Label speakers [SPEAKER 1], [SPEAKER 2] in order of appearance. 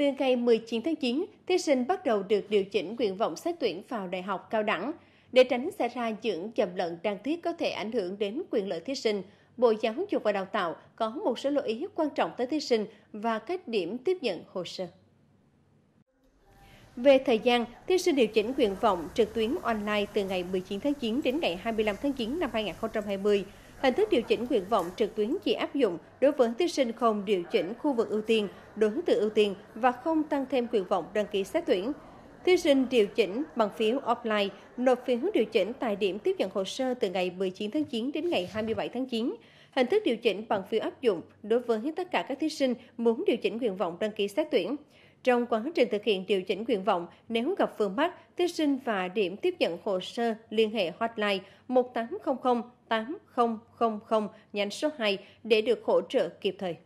[SPEAKER 1] Từ ngày 19 tháng 9, thí sinh bắt đầu được điều chỉnh nguyện vọng xét tuyển vào đại học cao đẳng. Để tránh xảy ra những chậm lẫn đang thiết có thể ảnh hưởng đến quyền lợi thí sinh, Bộ Giáo dục và Đào tạo có một số lưu ý quan trọng tới thí sinh và các điểm tiếp nhận hồ sơ. Về thời gian, thí sinh điều chỉnh nguyện vọng trực tuyến online từ ngày 19 tháng 9 đến ngày 25 tháng 9 năm 2020. Hình thức điều chỉnh nguyện vọng trực tuyến chỉ áp dụng đối với thí sinh không điều chỉnh khu vực ưu tiên, đối tượng ưu tiên và không tăng thêm nguyện vọng đăng ký xét tuyển. Thí sinh điều chỉnh bằng phiếu offline, nộp phiếu điều chỉnh tại điểm tiếp nhận hồ sơ từ ngày 19 tháng 9 đến ngày 27 tháng 9. Hình thức điều chỉnh bằng phiếu áp dụng đối với tất cả các thí sinh muốn điều chỉnh nguyện vọng đăng ký xét tuyển. Trong quá trình thực hiện điều chỉnh nguyện vọng, nếu gặp vướng mắc, thí sinh và điểm tiếp nhận hồ sơ liên hệ hotline 1800 8000 nhánh số 2 để được hỗ trợ kịp thời.